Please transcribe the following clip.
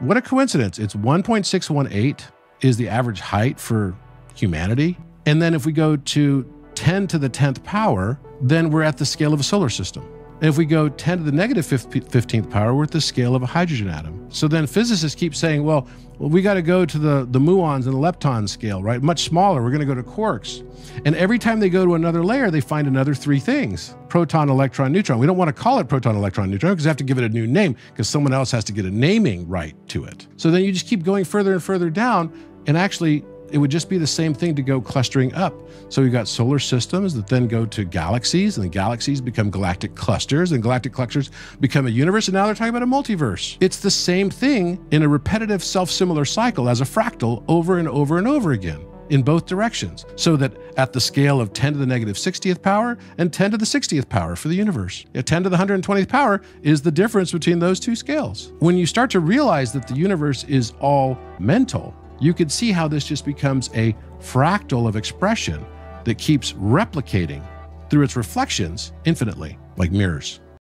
What a coincidence. It's 1.618 is the average height for humanity. And then if we go to 10 to the 10th power, then we're at the scale of a solar system. And if we go 10 to the negative 15th power, we're at the scale of a hydrogen atom. So then physicists keep saying, well, we got to go to the, the muons and the lepton scale, right? Much smaller. We're going to go to quarks. And every time they go to another layer, they find another three things proton, electron, neutron. We don't want to call it proton, electron, neutron because they have to give it a new name because someone else has to get a naming right to it. So then you just keep going further and further down. And actually, it would just be the same thing to go clustering up. So we've got solar systems that then go to galaxies, and the galaxies become galactic clusters, and galactic clusters become a universe, and now they're talking about a multiverse. It's the same thing in a repetitive, self similar cycle as a fractal over and over and over again in both directions, so that at the scale of 10 to the negative 60th power and 10 to the 60th power for the universe, 10 to the 120th power is the difference between those two scales. When you start to realize that the universe is all mental, you can see how this just becomes a fractal of expression that keeps replicating through its reflections infinitely, like mirrors.